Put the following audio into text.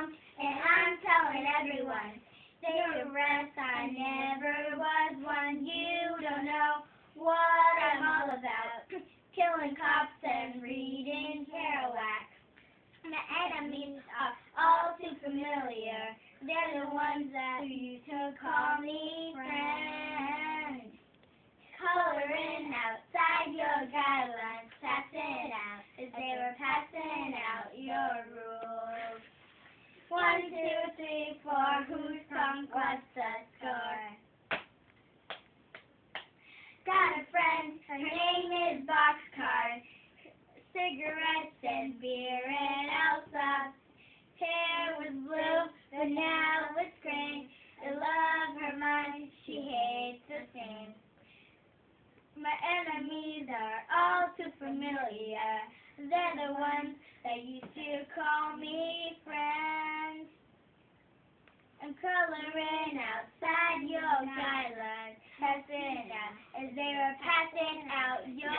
wrong, and I'm telling everyone. Take a rest, I never was one. You don't know what I'm all about. Killing cops and reading Kerouac. My enemies are all too familiar. They're the ones that used to call me friends. Coloring outside your guidelines, passing out as they were passing out your rules. Three, four, whose song was the score? Got a friend, her name is Boxcar. Cigarettes and beer and Elsa. Hair was blue, but now it's gray. I love her mind, she hates the same. My enemies are all too familiar. They're the ones that used to I'm outside your guidelines, passing out as they were passing out? Your